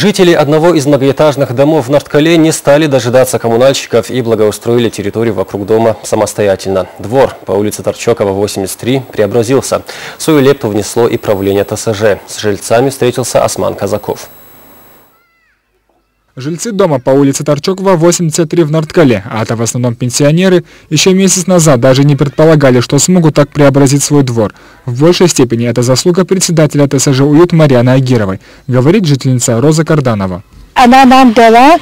Жители одного из многоэтажных домов в Нордкале не стали дожидаться коммунальщиков и благоустроили территорию вокруг дома самостоятельно. Двор по улице Торчокова, 83, преобразился. Свою лепту внесло и правление ТСЖ. С жильцами встретился Осман Казаков. Жильцы дома по улице Торчокова, 83 в Нордкале, а это в основном пенсионеры, еще месяц назад даже не предполагали, что смогут так преобразить свой двор. В большей степени это заслуга председателя ТСЖ «Уют» Марьяны Агировой, говорит жительница Роза Карданова она нам дала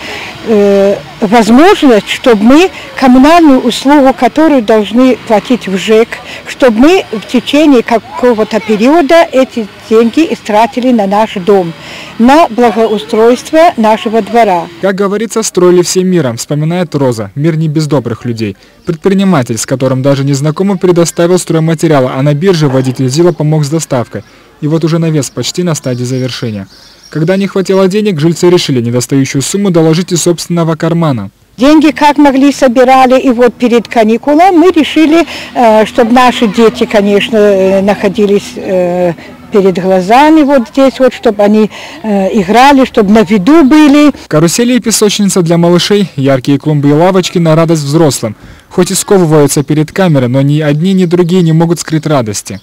э, возможность, чтобы мы коммунальную услугу, которую должны платить в ЖЭК, чтобы мы в течение какого-то периода эти деньги истратили на наш дом, на благоустройство нашего двора. Как говорится, строили всем миром, вспоминает Роза. Мир не без добрых людей. Предприниматель, с которым даже незнакомый предоставил стройматериалы, а на бирже водитель ЗИЛа помог с доставкой. И вот уже навес почти на стадии завершения. Когда не хватило денег, жильцы решили недостающую сумму доложить из собственного кармана. Деньги как могли собирали, и вот перед каникулом мы решили, э, чтобы наши дети, конечно, э, находились э, перед глазами вот здесь, вот, чтобы они играли, чтобы на виду были. Карусели и песочница для малышей, яркие клумбы и лавочки на радость взрослым. Хоть и сковываются перед камерой, но ни одни, ни другие не могут скрыть радости.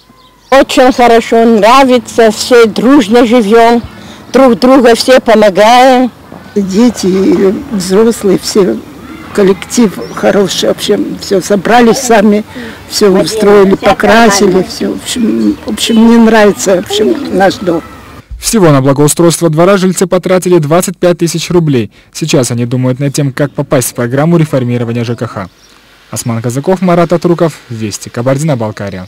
Очень хорошо, нравится, все дружно живем друг друга все помогаем. Дети и взрослые, все коллектив хороший, вообще все собрались сами, все устроили, покрасили, все. В общем, в общем, мне нравится в общем, наш дом. Всего на благоустройство двора жильцы потратили 25 тысяч рублей. Сейчас они думают над тем, как попасть в программу реформирования ЖКХ. Осман Казаков, Марат Атруков, Вести, Кабардино-Балкария.